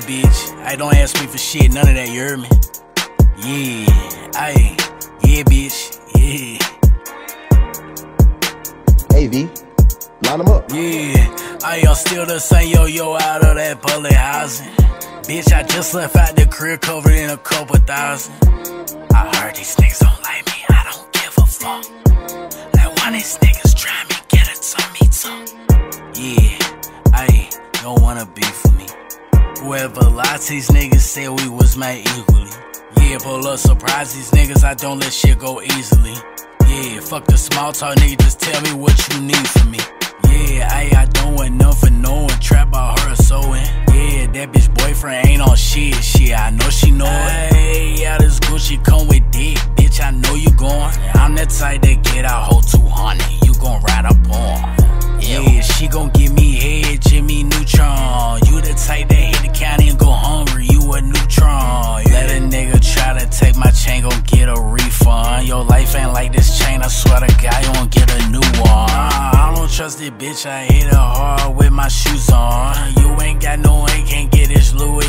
bitch. I don't ask me for shit, none of that, you heard me? Yeah, I, yeah, bitch, yeah. Hey, V, line them up. Yeah, I am still the same yo yo out of that public housing. Bitch, I just left out the crib covered in a couple thousand. I heard these niggas don't like me, I don't give a fuck. Like, why these niggas try me, get it to me, too? Yeah, I don't wanna be for me. Whoever lied to these niggas said we was made equally. Yeah, pull up surprise these niggas, I don't let shit go easily. Yeah, fuck the small talk, nigga, just tell me what you need from me. Yeah, I, I don't want nothing, no one trap by her sewing. Yeah, that bitch boyfriend ain't on shit, shit, I know she know it. Hey, yeah, this Gucci come take my gon' get a refund. Your life ain't like this chain, I swear to God, you gon' get a new one. I don't trust this bitch, I hit her hard with my shoes on. You ain't got no ain't can't get this Louis